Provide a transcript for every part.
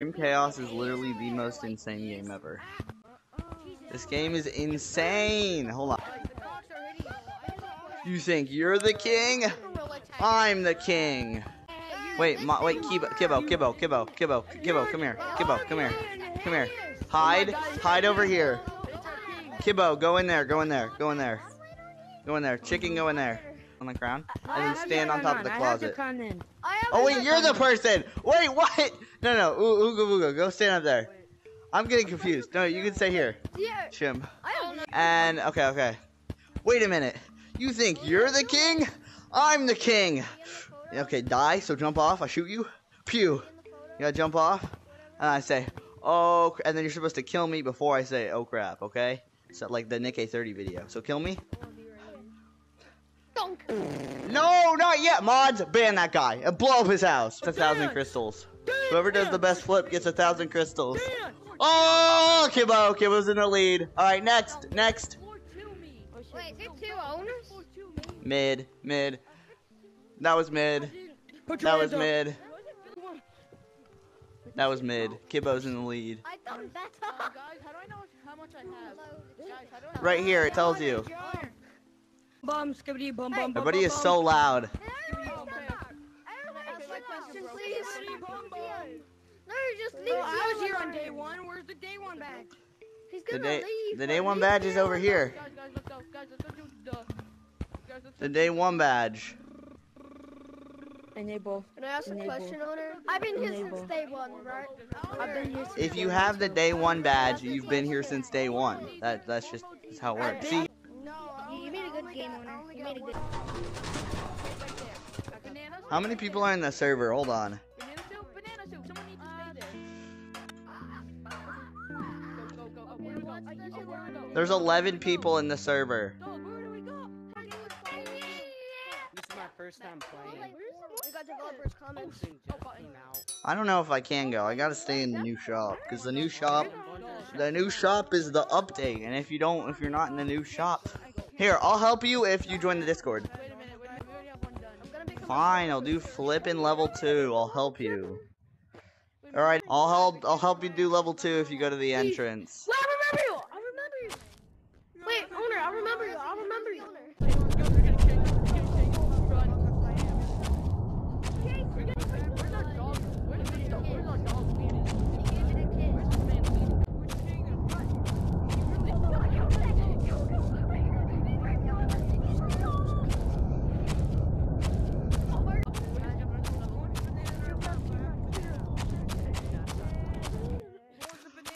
Extreme Chaos is literally the most insane game ever. This game is insane. Hold on. You think you're the king? I'm the king. Wait, ma wait, Kibo, Kibo, Kibo, Kibo, Kibbo, Kibbo, come here. Kibo, come here. Come here. Hide, hide over here. Kibo, go in there, go in there, go in there. Go in there. Chicken, go in there. On the ground. And then stand on top of the closet. Oh wait, you're the person. Wait, what? No, no, Ooh, Ooga Booga, go stand up there. I'm getting confused. No, you can stay here. Yeah. Shim. I don't know. And okay, okay. Wait a minute. You think you're the king? I'm the king. Okay, die. So jump off. I shoot you. Pew. You gotta jump off. And I say, oh, and then you're supposed to kill me before I say, oh crap. Okay. So like the NickEh30 video. So kill me. Dunk. No, not yet. Mods, ban that guy and blow up his house. It's a thousand crystals. Whoever does the best flip gets a thousand crystals. Oh, Kibbo. Kibbo's in the lead. All right, next, next. Wait, is it two owners? Mid, mid. That was mid. That was mid. That was mid. Kibbo's in the lead. I thought that's guys, how do I know how much I have? Guys, how do I know? Right here, it tells you. Bum, skibbity, bum, bum, bum, Everybody is bum, so loud. Ask my question, please. Skibbity, bum, bum. No, just leave. Bro, I was Zero here on day one. Where's the day one badge? He's gonna day, leave. the day one badge is over here. Guys, guys, let's go. Guys, let's go do the. Guys, let's The day one badge. Enable. Can I ask a question, owner? I've been here Enable. since day one, right? I've been here since If you have the day one badge, you've been here since day one. That that's just that's how it works. See, good game, owner. You made a good. How many people are in the server? Hold on. Oh? Oh? There's 11 people in the server. Dog, where do we go? This is my first time playing. We got developers' comments. Something just came out. I don't know if I can go. I gotta stay in the new shop because the new shop, the new shop is the update. And if you don't, if you're not in the new shop, here I'll help you if you join the Discord. Wait a minute, wait a minute. We already have one done. I'm gonna. Fine, I'll do flipping level two. I'll help you. All right, I'll help. I'll help you do level two if you go to the entrance. Wait, I remember you. I remember you. Wait, owner, I remember you. I remember you. Guys, we're getting chased. We're getting chased. Run. Where's our dog? Where's the dog? Where's our dog? leading? Where's this man leading? We're just getting a run.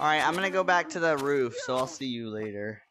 All right, I'm gonna go back to the roof, so I'll see you later.